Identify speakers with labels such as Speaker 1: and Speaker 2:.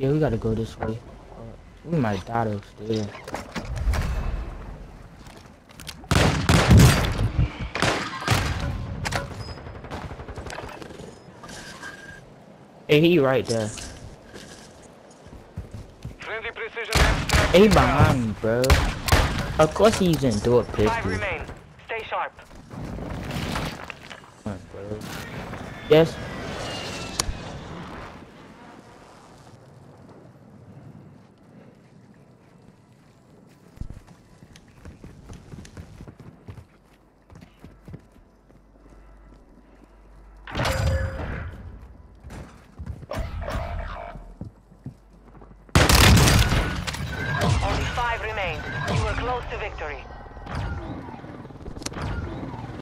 Speaker 1: Yeah, we gotta go this way. Uh, we might die upstairs. Hey, he right there.
Speaker 2: Friendly precision airstrike.
Speaker 1: Hey, behind me, bro. Of course he's using door
Speaker 2: Five
Speaker 1: pistol.
Speaker 2: remain. Stay sharp.
Speaker 1: Come on, bro. Yes.
Speaker 2: Five. You were close to victory.